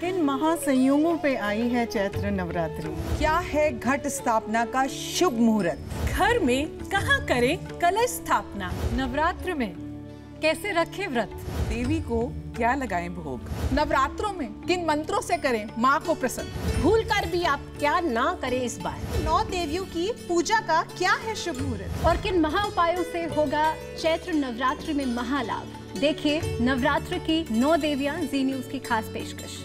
किन महासंयोगों पे आई है चैत्र नवरात्रि? क्या है घट स्थापना का शुभ मुहूर्त? घर में कहाँ करें कलश स्थापना? नवरात्र में कैसे रखे व्रत? देवी को क्या लगाएँ भोग? नवरात्रों में किन मंत्रों से करें माँ को प्रसन्न? भूल कर भी आप क्या ना करें इस बार? नौ देवियों की पूजा का क्या है शुभ मुहूर्त? और किन महा उपायों से होगा चैत्र नवरात्रि में महालाभ? देखिए नवरात्र की नौ देवियाँ जी न्यूज़ की खास पेशकश।